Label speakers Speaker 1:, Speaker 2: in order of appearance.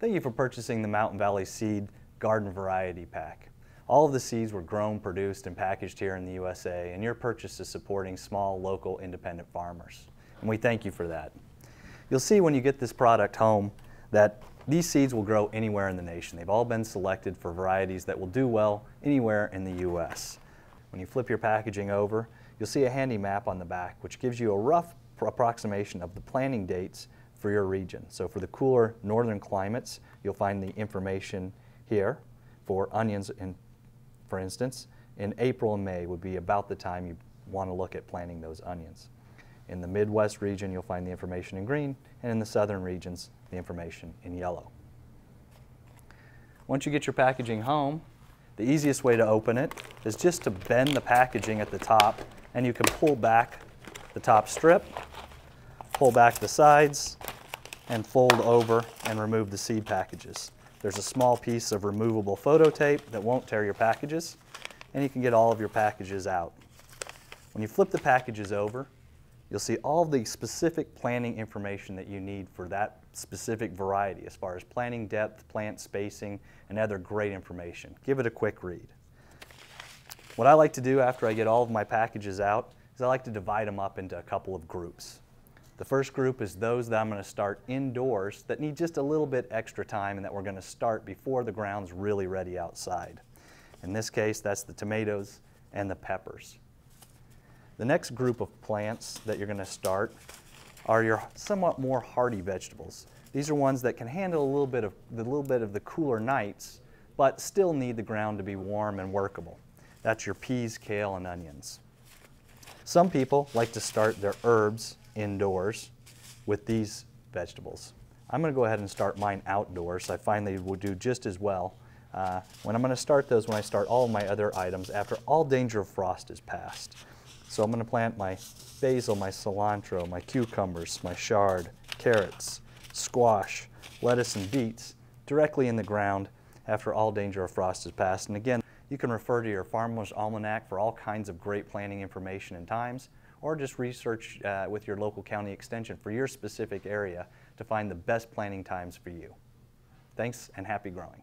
Speaker 1: Thank you for purchasing the Mountain Valley Seed Garden Variety Pack. All of the seeds were grown, produced, and packaged here in the USA, and your purchase is supporting small, local, independent farmers. And we thank you for that. You'll see when you get this product home that these seeds will grow anywhere in the nation. They've all been selected for varieties that will do well anywhere in the U.S. When you flip your packaging over, you'll see a handy map on the back, which gives you a rough approximation of the planting dates for your region. So for the cooler northern climates, you'll find the information here for onions in for instance, in April and May would be about the time you want to look at planting those onions. In the Midwest region, you'll find the information in green, and in the southern regions, the information in yellow. Once you get your packaging home, the easiest way to open it is just to bend the packaging at the top, and you can pull back the top strip, pull back the sides, and fold over and remove the seed packages. There's a small piece of removable photo tape that won't tear your packages, and you can get all of your packages out. When you flip the packages over, you'll see all the specific planting information that you need for that specific variety as far as planting depth, plant spacing, and other great information. Give it a quick read. What I like to do after I get all of my packages out is I like to divide them up into a couple of groups. The first group is those that I'm going to start indoors that need just a little bit extra time and that we're going to start before the ground's really ready outside. In this case, that's the tomatoes and the peppers. The next group of plants that you're going to start are your somewhat more hardy vegetables. These are ones that can handle a little bit of the little bit of the cooler nights, but still need the ground to be warm and workable. That's your peas, kale, and onions. Some people like to start their herbs indoors with these vegetables. I'm going to go ahead and start mine outdoors. I find they will do just as well. Uh, when I'm going to start those, when I start all my other items after all danger of frost is past. So I'm going to plant my basil, my cilantro, my cucumbers, my chard, carrots, squash, lettuce, and beets directly in the ground after all danger of frost is past. And again, you can refer to your Farmer's Almanac for all kinds of great planting information and times or just research uh, with your local county extension for your specific area to find the best planting times for you. Thanks and happy growing.